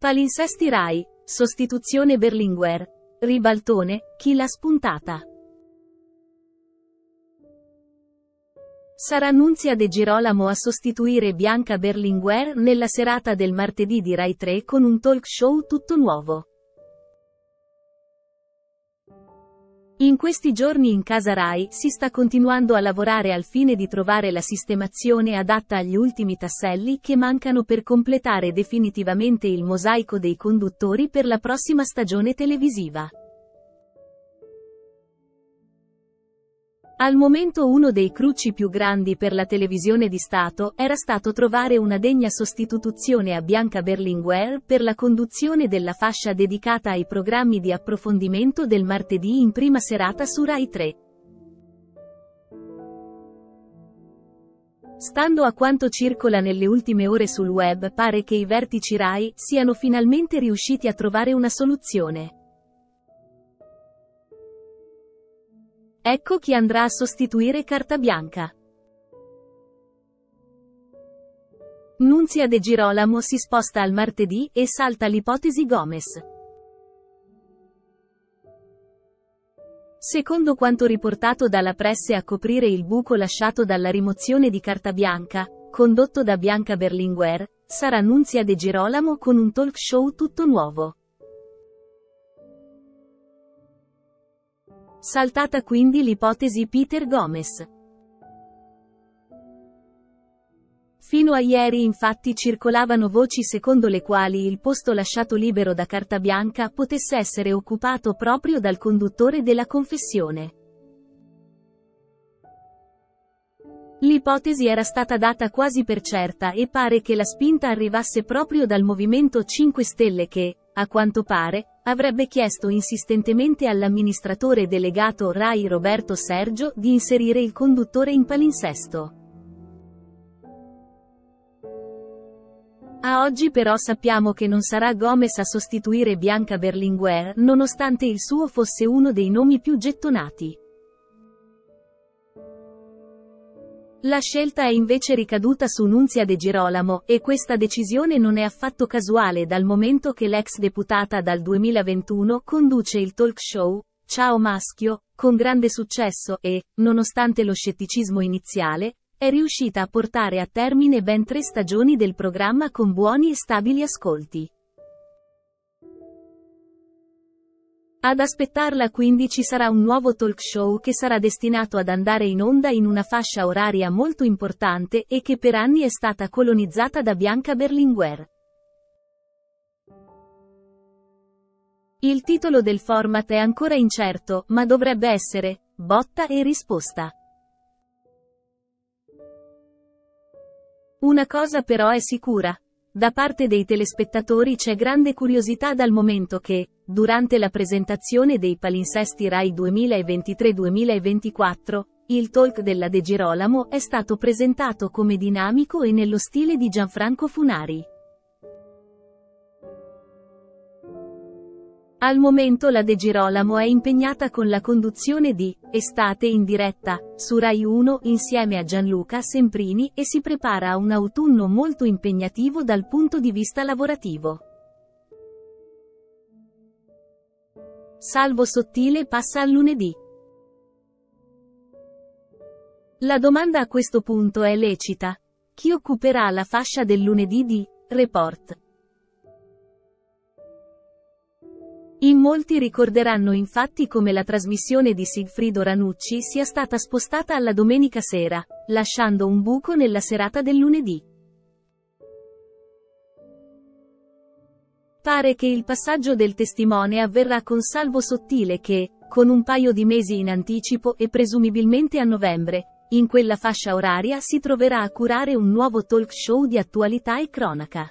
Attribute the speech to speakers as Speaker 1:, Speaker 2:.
Speaker 1: Palinsesti Rai, sostituzione Berlinguer. Ribaltone, chi l'ha spuntata? Sarà Nunzia De Girolamo a sostituire Bianca Berlinguer nella serata del martedì di Rai 3 con un talk show tutto nuovo. In questi giorni in casa Rai si sta continuando a lavorare al fine di trovare la sistemazione adatta agli ultimi tasselli che mancano per completare definitivamente il mosaico dei conduttori per la prossima stagione televisiva. Al momento uno dei cruci più grandi per la televisione di Stato era stato trovare una degna sostituzione a Bianca Berlinguer per la conduzione della fascia dedicata ai programmi di approfondimento del martedì in prima serata su Rai 3. Stando a quanto circola nelle ultime ore sul web pare che i vertici Rai siano finalmente riusciti a trovare una soluzione. Ecco chi andrà a sostituire Carta Bianca. Nunzia De Girolamo si sposta al martedì e salta l'ipotesi Gomez. Secondo quanto riportato dalla presse a coprire il buco lasciato dalla rimozione di Carta Bianca, condotto da Bianca Berlinguer, sarà Nunzia De Girolamo con un talk show tutto nuovo. Saltata quindi l'ipotesi Peter Gomez. Fino a ieri infatti circolavano voci secondo le quali il posto lasciato libero da Carta Bianca potesse essere occupato proprio dal conduttore della confessione. L'ipotesi era stata data quasi per certa e pare che la spinta arrivasse proprio dal Movimento 5 Stelle che, a quanto pare, avrebbe chiesto insistentemente all'amministratore delegato RAI Roberto Sergio di inserire il conduttore in palinsesto. A oggi però sappiamo che non sarà Gomez a sostituire Bianca Berlinguer, nonostante il suo fosse uno dei nomi più gettonati. La scelta è invece ricaduta su Nunzia De Girolamo, e questa decisione non è affatto casuale dal momento che l'ex deputata dal 2021 conduce il talk show, Ciao Maschio, con grande successo e, nonostante lo scetticismo iniziale, è riuscita a portare a termine ben tre stagioni del programma con buoni e stabili ascolti. Ad aspettarla quindi ci sarà un nuovo talk show che sarà destinato ad andare in onda in una fascia oraria molto importante e che per anni è stata colonizzata da Bianca Berlinguer. Il titolo del format è ancora incerto, ma dovrebbe essere Botta e risposta. Una cosa però è sicura, da parte dei telespettatori c'è grande curiosità dal momento che, durante la presentazione dei palinsesti RAI 2023-2024, il talk della De Girolamo è stato presentato come dinamico e nello stile di Gianfranco Funari. Al momento la De Girolamo è impegnata con la conduzione di Estate in diretta su Rai 1 insieme a Gianluca Semprini e si prepara a un autunno molto impegnativo dal punto di vista lavorativo. Salvo Sottile passa al lunedì. La domanda a questo punto è lecita. Chi occuperà la fascia del lunedì di Report? In molti ricorderanno infatti come la trasmissione di Sigfrido Ranucci sia stata spostata alla domenica sera, lasciando un buco nella serata del lunedì. Pare che il passaggio del testimone avverrà con Salvo Sottile che, con un paio di mesi in anticipo e presumibilmente a novembre, in quella fascia oraria si troverà a curare un nuovo talk show di attualità e cronaca.